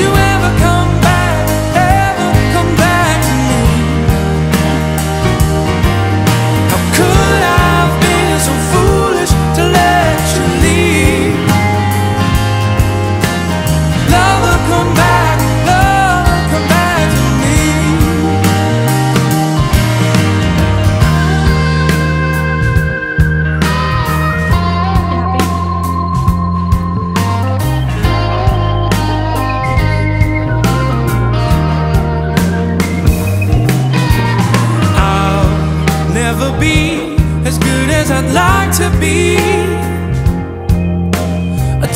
you to be a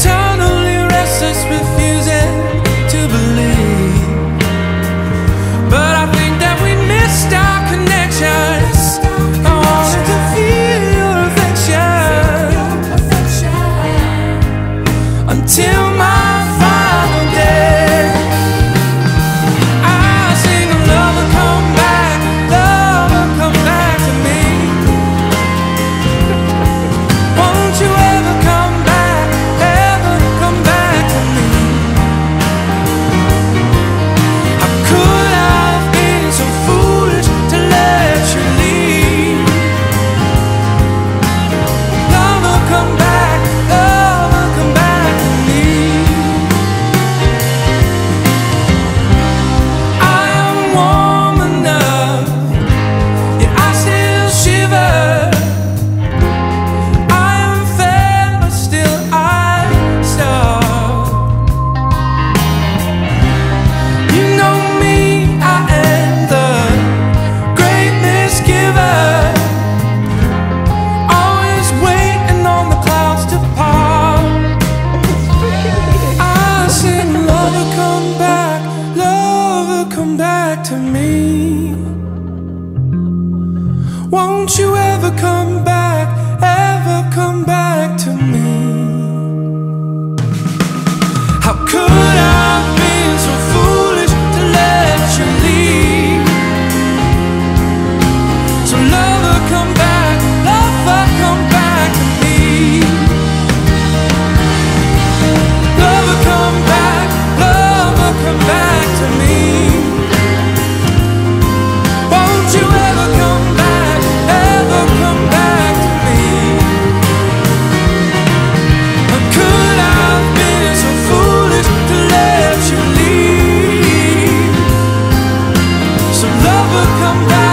Don't you ever come back? come back.